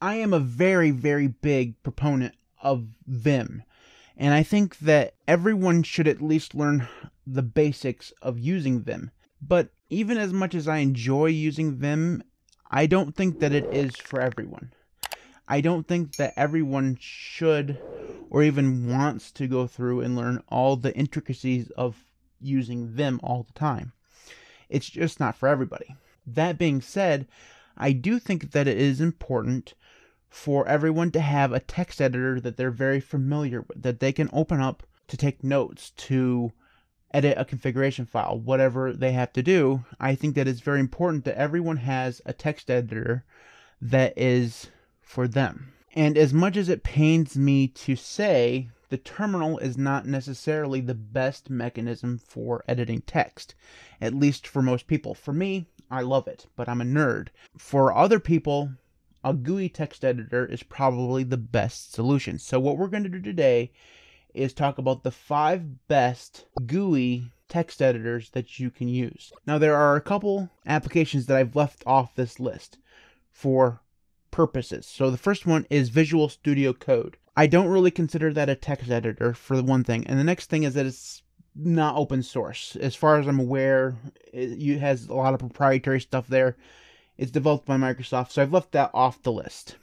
I am a very, very big proponent of Vim. And I think that everyone should at least learn the basics of using Vim. But even as much as I enjoy using Vim, I don't think that it is for everyone. I don't think that everyone should or even wants to go through and learn all the intricacies of using Vim all the time. It's just not for everybody. That being said, I do think that it is important for everyone to have a text editor that they're very familiar with, that they can open up to take notes, to edit a configuration file, whatever they have to do. I think that it's very important that everyone has a text editor that is for them. And as much as it pains me to say, the terminal is not necessarily the best mechanism for editing text, at least for most people. For me, I love it, but I'm a nerd. For other people, a GUI text editor is probably the best solution. So, what we're going to do today is talk about the five best GUI text editors that you can use. Now, there are a couple applications that I've left off this list for purposes. So the first one is Visual Studio Code. I don't really consider that a text editor for the one thing. And the next thing is that it's not open source. As far as I'm aware, it has a lot of proprietary stuff there. It's developed by Microsoft, so I've left that off the list.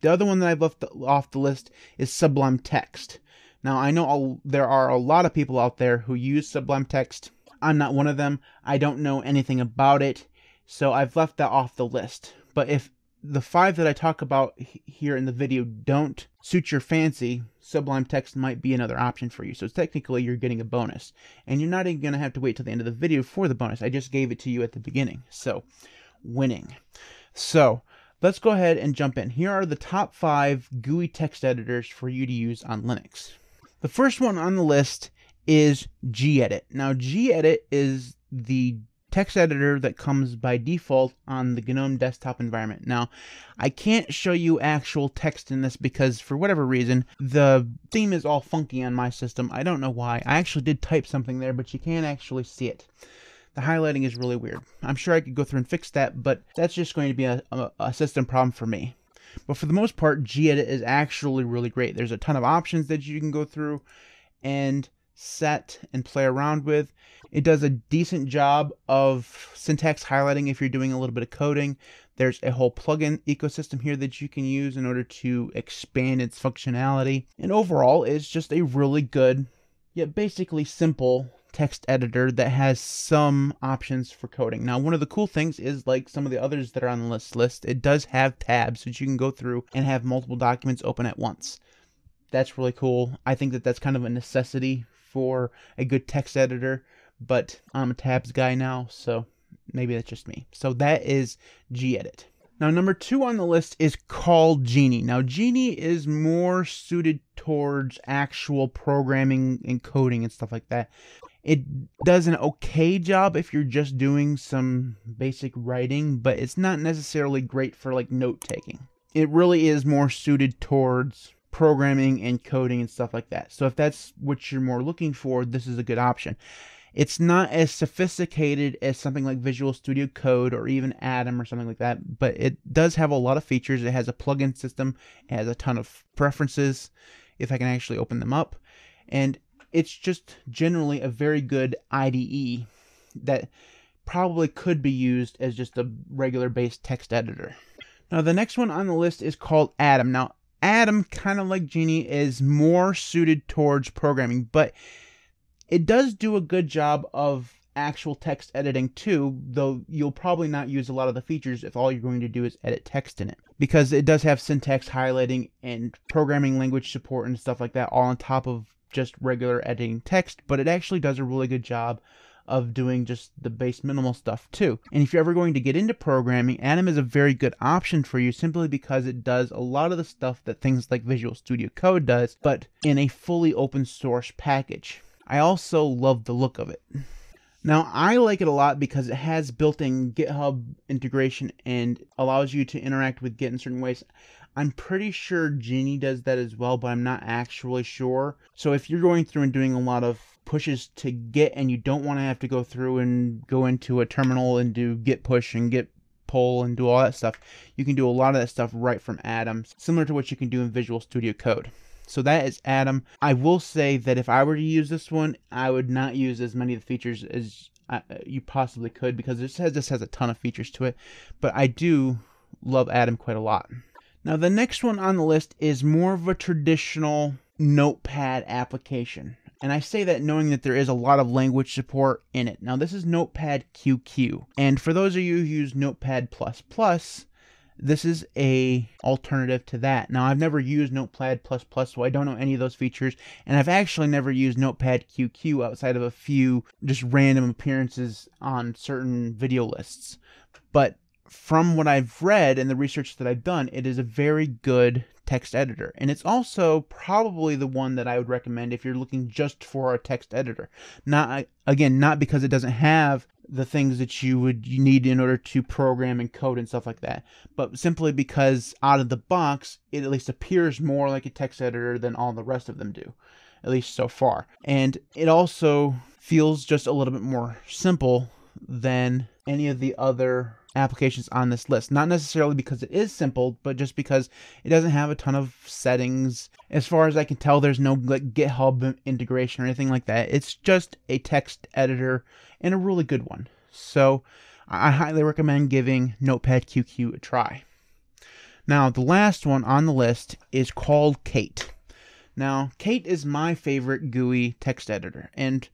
The other one that I've left off the list is Sublime Text. Now, I know there are a lot of people out there who use Sublime Text. I'm not one of them. I don't know anything about it, so I've left that off the list. But if the five that I talk about here in the video don't suit your fancy, Sublime Text might be another option for you. So technically you're getting a bonus. And you're not even going to have to wait till the end of the video for the bonus. I just gave it to you at the beginning. So, winning. So, let's go ahead and jump in. Here are the top five GUI text editors for you to use on Linux. The first one on the list is gedit. Now, gedit is the text editor that comes by default on the GNOME desktop environment. Now, I can't show you actual text in this because for whatever reason, the theme is all funky on my system. I don't know why. I actually did type something there, but you can't actually see it. The highlighting is really weird. I'm sure I could go through and fix that, but that's just going to be a, a, a system problem for me. But for the most part, gedit is actually really great. There's a ton of options that you can go through and set and play around with. It does a decent job of syntax highlighting if you're doing a little bit of coding. There's a whole plugin ecosystem here that you can use in order to expand its functionality. And overall, it's just a really good, yet basically simple text editor that has some options for coding. Now, one of the cool things is like some of the others that are on this list, it does have tabs that you can go through and have multiple documents open at once. That's really cool. I think that that's kind of a necessity for a good text editor, but I'm a tabs guy now, so maybe that's just me. So that is gedit. Now, number two on the list is called Geany. Now, Geany is more suited towards actual programming and coding and stuff like that. It does an okay job if you're just doing some basic writing, but it's not necessarily great for like note taking. It really is more suited towards programming and coding and stuff like that. So if that's what you're more looking for, this is a good option. It's not as sophisticated as something like Visual Studio Code or even Atom or something like that, but it does have a lot of features. It has a plugin system, it has a ton of preferences, if I can actually open them up. And it's just generally a very good IDE that probably could be used as just a regular based text editor. Now, the next one on the list is called Atom. Now, Atom, kind of like Geany, is more suited towards programming, but it does do a good job of actual text editing too, though you'll probably not use a lot of the features if all you're going to do is edit text in it. Because it does have syntax highlighting and programming language support and stuff like that all on top of just regular editing text, but it actually does a really good job of doing just the base minimal stuff too. And if you're ever going to get into programming, Atom is a very good option for you simply because it does a lot of the stuff that things like Visual Studio Code does, but in a fully open source package. I also love the look of it. Now, I like it a lot because it has built in GitHub integration and allows you to interact with Git in certain ways. I'm pretty sure Geany does that as well, but I'm not actually sure. So if you're going through and doing a lot of pushes to Git and you don't want to have to go through and go into a terminal and do git push and git pull and do all that stuff. You can do a lot of that stuff right from Atom, similar to what you can do in Visual Studio Code. So that is Atom. I will say that if I were to use this one, I would not use as many of the features as uh, you possibly could because this has this has a ton of features to it. But I do love Atom quite a lot. Now the next one on the list is more of a traditional notepad application. And I say that knowing that there is a lot of language support in it. Now this is Notepadqq. And for those of you who use Notepad++, this is a alternative to that. Now I've never used Notepad++, so I don't know any of those features, and I've actually never used Notepadqq outside of a few just random appearances on certain video lists. But from what I've read and the research that I've done, it is a very good text editor. And it's also probably the one that I would recommend if you're looking just for a text editor. Not again, not because it doesn't have the things that you would need in order to program and code and stuff like that, but simply because out of the box it at least appears more like a text editor than all the rest of them do, at least so far. And it also feels just a little bit more simple than any of the other applications on this list. Not necessarily because it is simple, but just because it doesn't have a ton of settings. As far as I can tell, there's no like GitHub integration or anything like that. It's just a text editor and a really good one. So I highly recommend giving Notepadqq a try. Now, the last one on the list is called Kate. Now, Kate is my favorite GUI text editor, and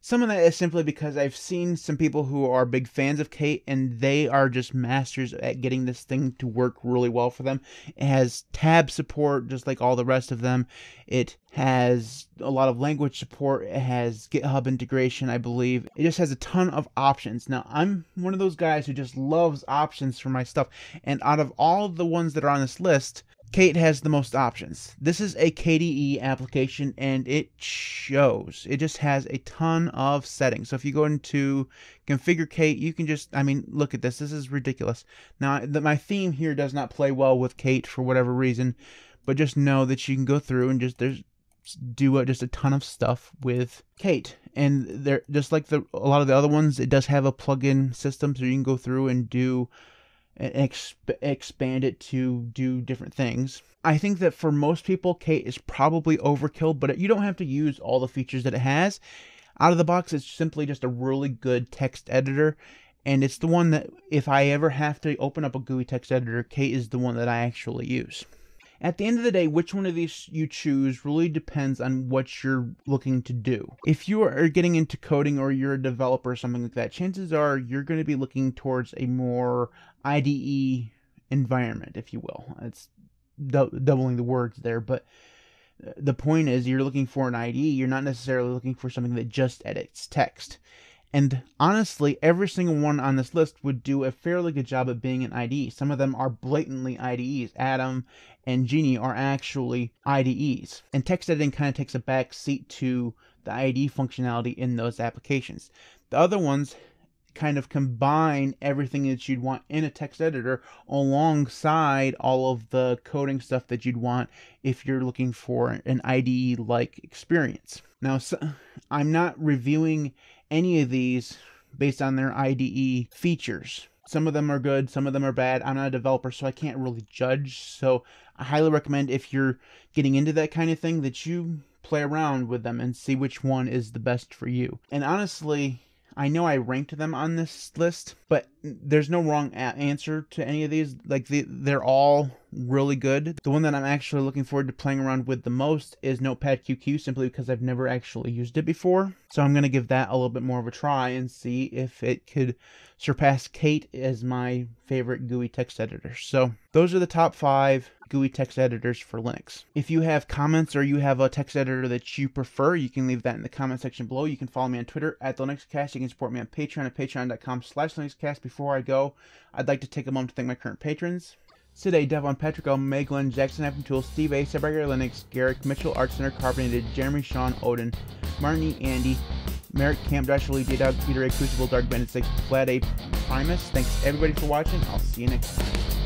some of that is simply because I've seen some people who are big fans of Kate and they are just masters at getting this thing to work really well for them. It has tab support just like all the rest of them. It has a lot of language support. It has GitHub integration, I believe. It just has a ton of options. Now, I'm one of those guys who just loves options for my stuff. And out of all the ones that are on this list, Kate has the most options. This is a KDE application and it shows. It just has a ton of settings. So if you go into configure Kate, you can just, I mean, look at this. This is ridiculous. Now, the, my theme here does not play well with Kate for whatever reason, but just know that you can go through and just, there's, do just a ton of stuff with Kate. And there, just like the, a lot of the other ones, it does have a plugin system so you can go through and do and exp- expand it to do different things. I think that for most people, Kate is probably overkill, but you don't have to use all the features that it has. Out of the box, it's simply just a really good text editor, and it's the one that if I ever have to open up a GUI text editor, Kate is the one that I actually use. At the end of the day, which one of these you choose really depends on what you're looking to do. If you are getting into coding or you're a developer or something like that, chances are you're going to be looking towards a more IDE environment, if you will. It's doubling the words there, but uh, the point is you're looking for an IDE. You're not necessarily looking for something that just edits text. And honestly, every single one on this list would do a fairly good job of being an IDE. Some of them are blatantly IDEs. Atom and Geany are actually IDEs. And text editing kind of takes a back seat to the IDE functionality in those applications. The other ones kind of combine everything that you'd want in a text editor alongside all of the coding stuff that you'd want if you're looking for an IDE like experience. Now, so, I'm not reviewing any of these based on their IDE features. Some of them are good, some of them are bad. I'm not a developer, so I can't really judge. So I highly recommend if you're getting into that kind of thing that you play around with them and see which one is the best for you. And honestly, I know I ranked them on this list, but there's no wrong answer to any of these. Like the, they're all really good. The one that I'm actually looking forward to playing around with the most is Notepadqq, simply because I've never actually used it before. So I'm gonna give that a little bit more of a try and see if it could surpass Kate as my favorite GUI text editor. So those are the top five GUI text editors for Linux. If you have comments or you have a text editor that you prefer, you can leave that in the comment section below. You can follow me on Twitter at the LinuxCast. You can support me on Patreon at patreon.com slash LinuxCast. Before I go, I'd like to take a moment to thank my current patrons. Today, Devon, Patrick L, Maeglin, Jackson Apple Tools, Steve A, CyberGuyLinux, Garrick, Mitchel, Art Center, Carbonated, Jeremy, Shaun, Odin, Martin E, Andy, Merrick, Camp, Joshua Lee, JDawg, Peter A, Crucible, Dark Bandit 6, Vlad A, Primus. Thanks everybody for watching. I'll see you next time.